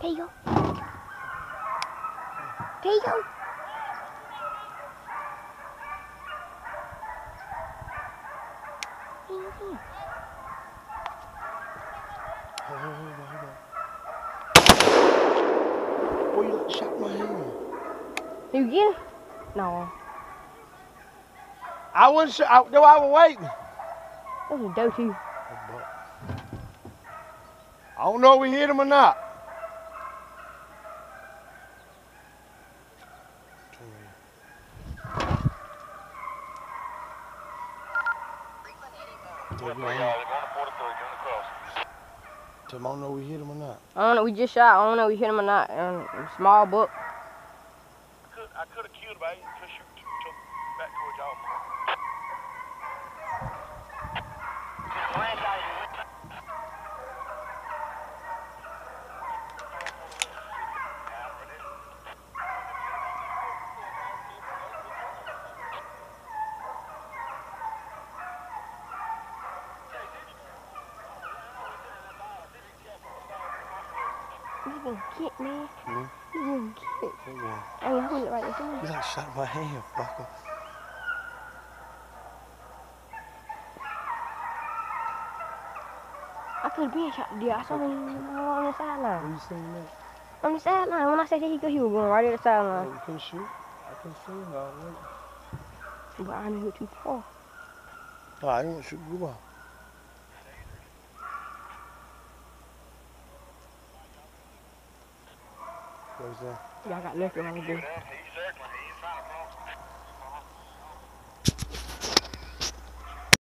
There you go. There you go. There you go. Boy, you like shot my hand. You get? No. I wasn't sure. I, no, I was waiting. That was a dope. I don't know if we hit him or not. Tell him I don't know if we hit him or not. I don't know. We just shot. I don't know. if We hit him or not. Um, small buck. I could have killed him, but I didn't push him to, to, back towards You gonna get man. Hmm? You gonna get. Hold on. Hey, hold it right there. You like shot my hand, fucker. I could have been shot. Yeah, I saw him on the sideline. Where you seen that? On the sideline. When I said he could, he was going right at the Oh, sideline. you couldn't shoot? I couldn't see him already. But I knew he was too far. Oh, I didn't want to shoot you out. Where's that? Yeah, I got left on the day. He said